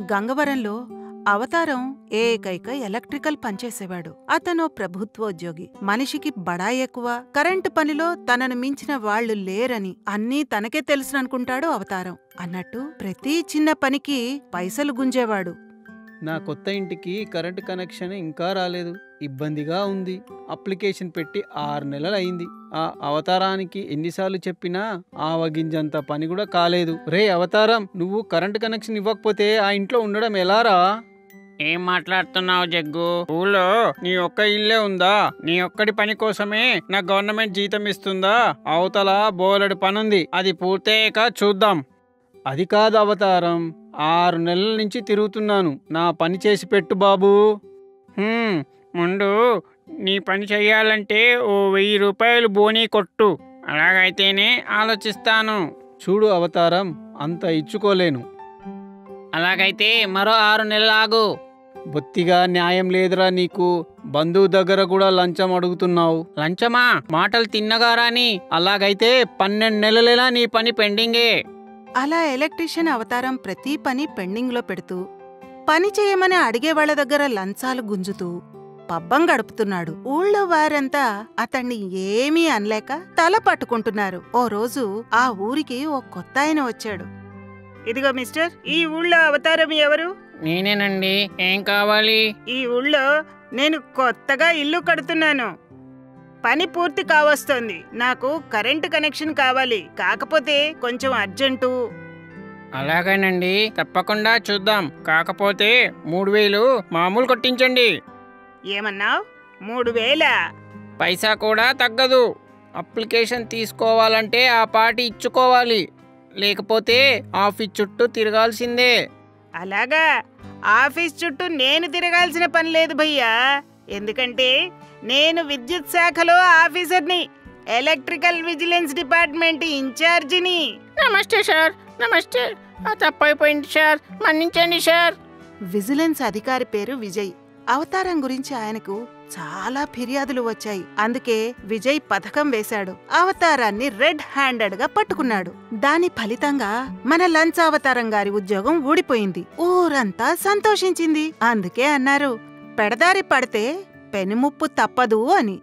గంగవరంలో అవతారం ఏకైక ఎలక్ట్రికల్ పనిచేసేవాడు అతను ప్రభుత్వోద్యోగి. మనిషికి బడా ఎక్కువ. కరెంటు పనిలో తనను మించిన వాళ్ళు లేరని అన్నీ తనకే తెలుసుననుకుంటాడు అవతారం. అన్నట్టు ప్రతి చిన్న పనికి పైసలు గుంజేవాడు. నా కొత్త ఇంటికి కరెంటు కనెక్షన్ ఇంకా రాలేదు. ఇబ్బందిగా ఉంది. అప్లికేషన్ పెట్టి ఆరు నెలలు అయింది ఆ అవతారానికి ఎన్నిసార్లు చెప్పినా ఆవగింజంత పని కూడా కాలేదు. రే అవతారం నువ్వు కరెంటు కనెక్షన్ ఇవ్వకపోతే ఆ ఇంట్లో ఉండడం ఎలారా? ఏం మాట్లాడుతున్నావు జగ్గు? ఊళ్ళో నీ ఒక్క ఇల్లే ఉందా? నీ ఒక్కడి పని కోసమే నా గవర్నమెంట్ జీతం ఇస్తుందా? అవతల బోలెడు పనుంది. అది పూర్తయ్యాక చూద్దాం. అది కాదు అవతారం. ఆరు నెలల నుంచి తిరుగుతున్నాను. నా పని చేసి పెట్టు బాబూ. ముందు నీ పని చెయ్యాలంటే ఓ వెయ్యి రూపాయలు బోనీ కొట్టు. అలాగైతేనే ఆలోచిస్తాను. చూడు అవతారం అంత ఇచ్చుకోలేను. అలాగైతే మరో ఆరు నెలలు ఆగు. బొత్తిగా న్యాయం లేదురా నీకు. బంధువు దగ్గర కూడా లంచం అడుగుతున్నావు. లంచమా? మాటలు తిన్నగారాని. అలాగైతే పన్నెండు నెలలేలా నీ పని పెండింగే. అలా ఎలక్ట్రీషియన్ అవతారం ప్రతి పని పెండింగ్లో పెడుతూ పని చేయమని అడిగే వాళ్ళ దగ్గర లంచాలు గుంజుతూ పబ్బం గడుపుతున్నాడు. ఊళ్ళో వారంతా అతన్ని ఏమీ అనలేక తల పట్టుకుంటున్నారు. ఓ రోజు ఆ ఊరికి ఓ కొత్త ఆయన వచ్చాడు. ఇదిగో మిస్టర్ ఈ ఊళ్ళో అవతారం ఎవరు? నేనేనండి. ఏం కావాలి? ఈ ఊళ్ళో నేను కొత్తగా ఇల్లు కడుతున్నాను. పని పూర్తి కావస్తోంది. నాకు కరెంటు కనెక్షన్ కావాలి. కాకపోతే కొంచెం అర్జెంటు. అలాగేనండి. తప్పకుండా చూద్దాం. కాకపోతే మూడు వేలు మామూలు కొట్టించండి. ఏమన్నావ్? మూడు వేల? పైసా కూడా తగ్గదు. అప్లికేషన్ తీసుకోవాలంటే ఆ పాటి ఇచ్చుకోవాలి. లేకపోతే ఆఫీస్ చుట్టూ తిరగాల్సిందే. అలాగా? ఆఫీస్ చుట్టూ నేను తిరగాల్సిన పని లేదు భయ్యా. ఎందుకంటే నేను విద్యుత్ శాఖలో ఆఫీసర్ని ఎలక్ట్రికల్ విజిలెన్స్ డిపార్ట్మెంట్ ఇన్ఛార్జిని. నమస్తే సార్ నమస్తే. తప్పైపోయింది సార్ మన్నించండి సార్. విజిలెన్స్ అధికారి పేరు విజయ్. అవతారం గురించి ఆయనకు చాలా ఫిర్యాదులు వచ్చాయి. అందుకే విజయ్ పథకం వేశాడు. అవతారాన్ని రెడ్ హ్యాండెడ్గా పట్టుకున్నాడు. దాని ఫలితంగా మన లంచ్ అవతారం గారి ఉద్యోగం ఊడిపోయింది. ఊరంతా సంతోషించింది. అందుకే అన్నారు పెడదారి పడితే పెనుముప్పు తప్పదు అని